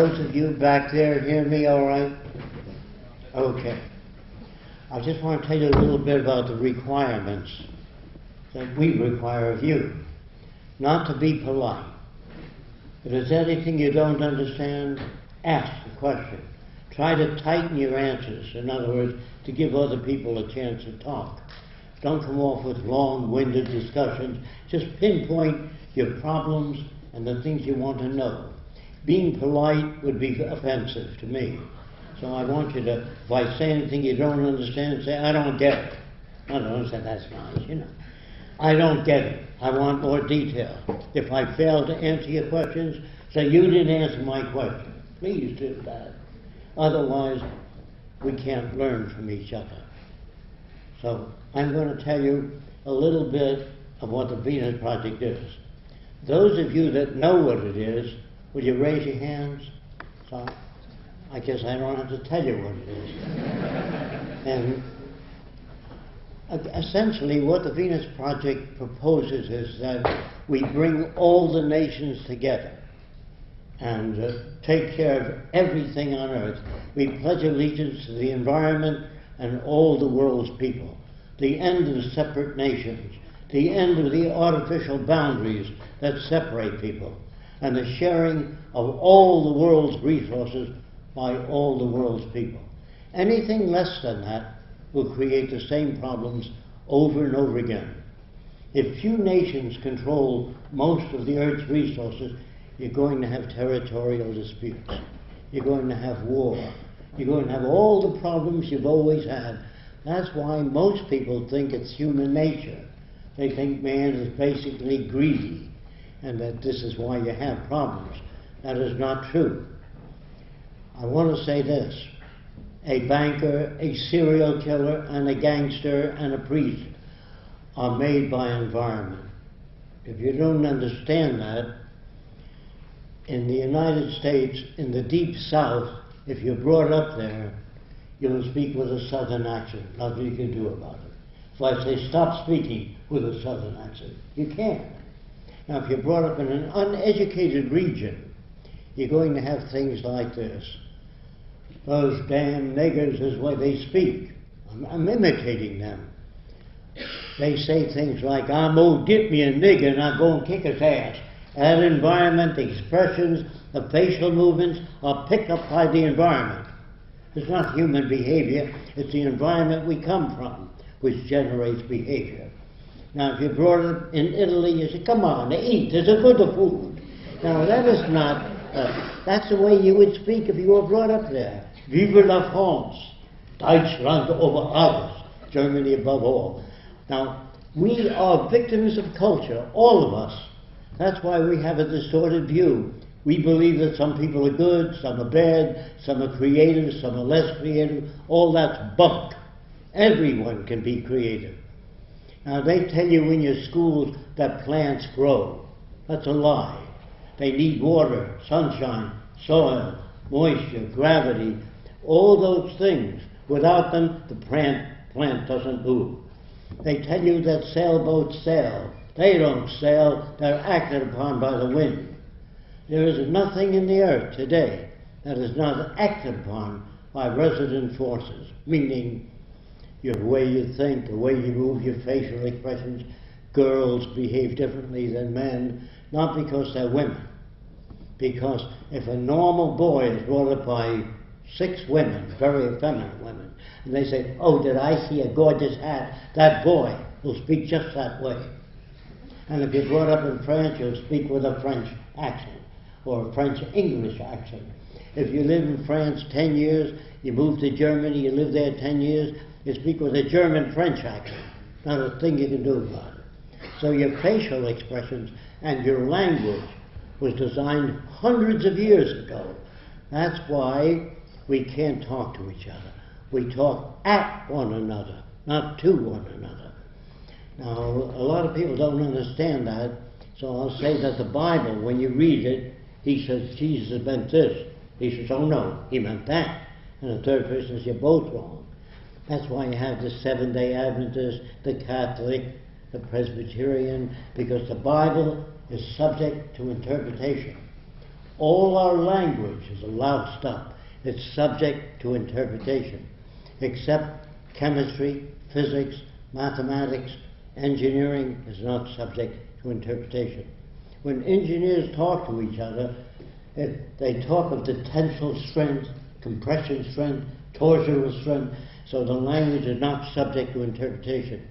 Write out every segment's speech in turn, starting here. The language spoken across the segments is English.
those of you back there hear me all right? Okay. I just want to tell you a little bit about the requirements that we require of you. Not to be polite. If there's anything you don't understand, ask the question. Try to tighten your answers. In other words, to give other people a chance to talk. Don't come off with long-winded discussions. Just pinpoint your problems and the things you want to know. Being polite would be offensive to me. So I want you to, if I say anything you don't understand, say, I don't get it. I don't understand, that's nice, you know. I don't get it. I want more detail. If I fail to answer your questions, say, you didn't answer my question. Please do that. Otherwise, we can't learn from each other. So I'm going to tell you a little bit of what the Venus Project is. Those of you that know what it is, will you raise your hands? So I guess I don't have to tell you what it is. and essentially, what the Venus Project proposes is that we bring all the nations together and uh, take care of everything on earth. We pledge allegiance to the environment and all the world's people, the end of separate nations, the end of the artificial boundaries that separate people, and the sharing of all the world's resources by all the world's people. Anything less than that will create the same problems over and over again. If few nations control most of the Earth's resources, you're going to have territorial disputes. You're going to have war. You're going to have all the problems you've always had. That's why most people think it's human nature. They think man is basically greedy and that this is why you have problems. That is not true. I want to say this a banker, a serial killer, and a gangster and a priest are made by environment. If you don't understand that, in the United States, in the deep south, if you're brought up there, you'll speak with a southern accent. Nothing you can do about it. So I say, stop speaking with a southern accent. You can't. Now, if you're brought up in an uneducated region, you're going to have things like this. Those damn niggers is the way they speak. I'm, I'm imitating them. They say things like, I'm old, get me a nigger and I'll go and kick his ass. That environment, the expressions, the facial movements are picked up by the environment. It's not human behavior, it's the environment we come from which generates behavior. Now, if you're brought up in Italy, you say, come on, eat, there's a good food. Now, that is not, uh, that's the way you would speak if you were brought up there. Vive la France, Deutschland over alles, Germany above all. Now, we are victims of culture, all of us. That's why we have a distorted view. We believe that some people are good, some are bad, some are creative, some are less creative. All that's bunk. Everyone can be creative. Now, they tell you in your schools that plants grow. That's a lie. They need water, sunshine, soil, moisture, gravity, all those things. Without them, the plant, plant doesn't move. They tell you that sailboats sail. They don't sail, they're acted upon by the wind. There is nothing in the earth today that is not acted upon by resident forces, meaning your way you think, the way you move, your facial expressions. Girls behave differently than men, not because they're women. Because if a normal boy is brought up by six women, very effeminate women, and they say, Oh, did I see a gorgeous hat? That boy will speak just that way. And if you're brought up in France, you'll speak with a French accent or a French English accent. If you live in France 10 years, you move to Germany, you live there 10 years, you because a German French accent. Not a thing you can do about it. So your facial expressions and your language was designed hundreds of years ago. That's why we can't talk to each other. We talk at one another, not to one another. Now, a lot of people don't understand that, so I'll say that the Bible, when you read it, he says Jesus meant this. He says, oh no, he meant that. And the third person says, you're both wrong. That's why you have the Seventh day Adventist, the Catholic, the Presbyterian, because the Bible is subject to interpretation. All our language is allowed up. It's subject to interpretation, except chemistry, physics, mathematics, engineering is not subject to interpretation. When engineers talk to each other, they talk of the tensile strength, compression strength, torsional strength, so the language is not subject to interpretation.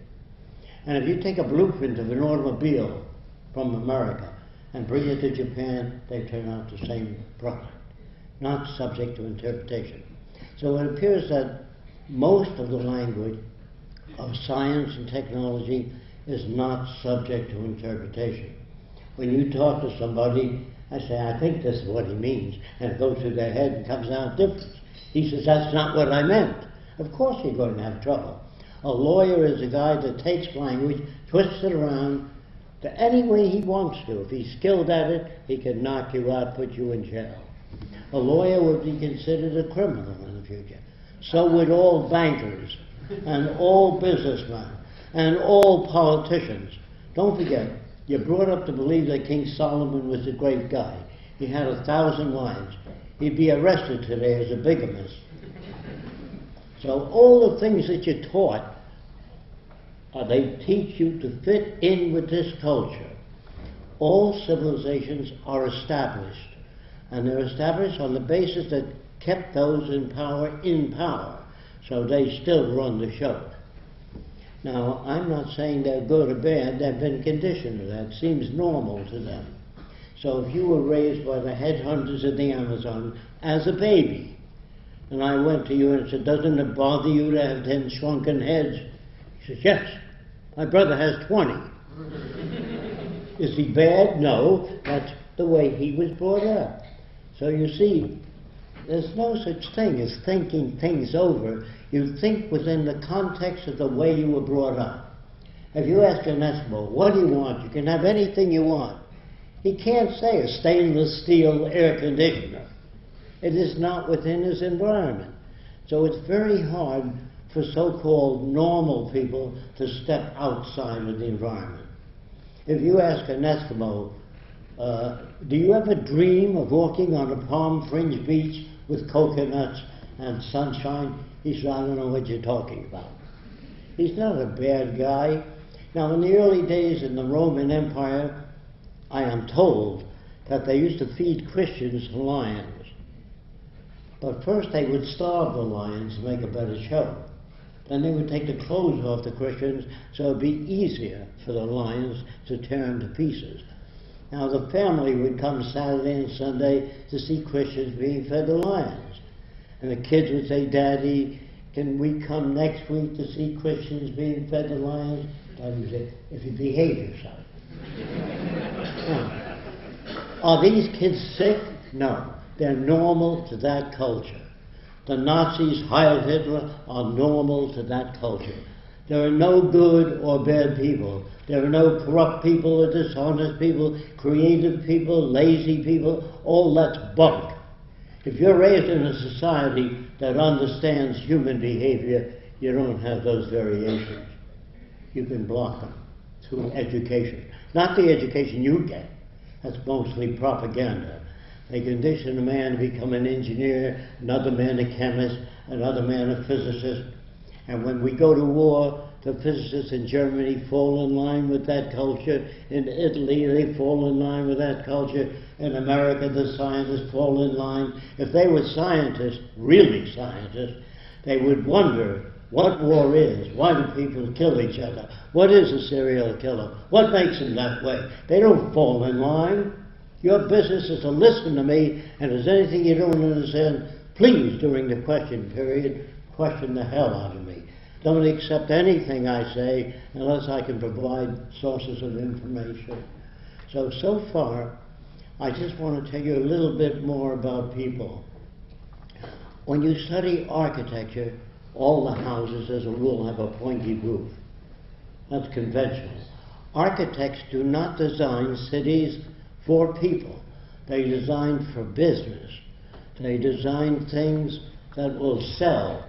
And if you take a blueprint of an automobile from America and bring it to Japan, they turn out the same product, not subject to interpretation. So it appears that most of the language of science and technology is not subject to interpretation. When you talk to somebody, I say, I think this is what he means, and it goes through their head and comes out different. He says, That's not what I meant. Of course you're going to have trouble. A lawyer is a guy that takes language, twists it around to any way he wants to. If he's skilled at it, he can knock you out, put you in jail. A lawyer would be considered a criminal in the future. So would all bankers and all businessmen and all politicians. Don't forget, you're brought up to believe that King Solomon was a great guy. He had a thousand wives. He'd be arrested today as a bigamist. So all the things that you're taught, uh, they teach you to fit in with this culture. All civilizations are established, and they're established on the basis that kept those in power in power, so they still run the show. Now, I'm not saying they're good or bad, they've been conditioned to that. Seems normal to them. So if you were raised by the headhunters of the Amazon as a baby, and I went to you and said, Doesn't it bother you to have ten shrunken heads? He says, Yes. My brother has 20. Is he bad? No. That's the way he was brought up. So you see, there's no such thing as thinking things over. You think within the context of the way you were brought up. If you ask an Eskimo, what do you want? You can have anything you want. He can't say a stainless steel air conditioner. It is not within his environment. So it's very hard for so-called normal people to step outside of the environment. If you ask an Eskimo, uh, do you ever dream of walking on a palm-fringed beach with coconuts and sunshine? He said, I don't know what you're talking about. He's not a bad guy. Now, in the early days in the Roman Empire, I am told that they used to feed Christians lions. But first they would starve the lions to make a better show. Then they would take the clothes off the Christians so it'd be easier for the lions to tear them to pieces. Now the family would come Saturday and Sunday to see Christians being fed to lions. And the kids would say, Daddy, can we come next week to see Christians being fed to lions? Daddy would say, if you behave yourself. now, are these kids sick? No. They're normal to that culture. The Nazis, Heil Hitler, are normal to that culture. There are no good or bad people. There are no corrupt people or dishonest people, creative people, lazy people. All that's bunk. If you're raised in a society that understands human behavior, you don't have those variations. You can block them through education. Not the education you get. That's mostly propaganda. They condition a man to become an engineer, another man a chemist, another man a physicist. And when we go to war, the physicists in Germany fall in line with that culture. In Italy, they fall in line with that culture. In America, the scientists fall in line. If they were scientists, really scientists, they would wonder what war is. Why do people kill each other? What is a serial killer? What makes them that way? They don't fall in line. Your business is to listen to me, and if there's anything you don't understand, please, during the question period, question the hell out of me. Don't accept anything I say unless I can provide sources of information. So, so far, I just want to tell you a little bit more about people. When you study architecture, all the houses, as a rule, have a pointy roof. That's conventional. Architects do not design cities for people. They design for business. They design things that will sell